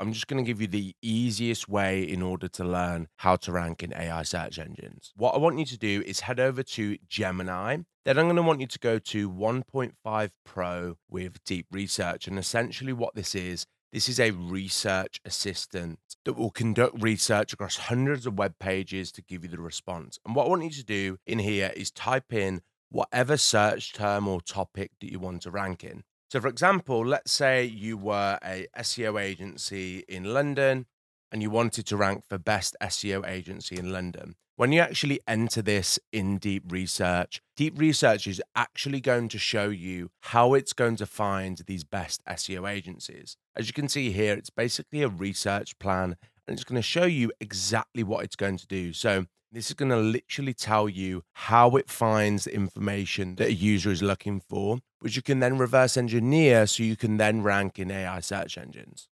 I'm just going to give you the easiest way in order to learn how to rank in AI search engines. What I want you to do is head over to Gemini. Then I'm going to want you to go to 1.5 Pro with Deep Research. And essentially, what this is, this is a research assistant that will conduct research across hundreds of web pages to give you the response. And what I want you to do in here is type in whatever search term or topic that you want to rank in. So, for example, let's say you were a SEO agency in London and you wanted to rank for best SEO agency in London. When you actually enter this in deep research, deep research is actually going to show you how it's going to find these best SEO agencies. As you can see here, it's basically a research plan and it's going to show you exactly what it's going to do. So, this is going to literally tell you how it finds the information that a user is looking for, which you can then reverse engineer so you can then rank in AI search engines.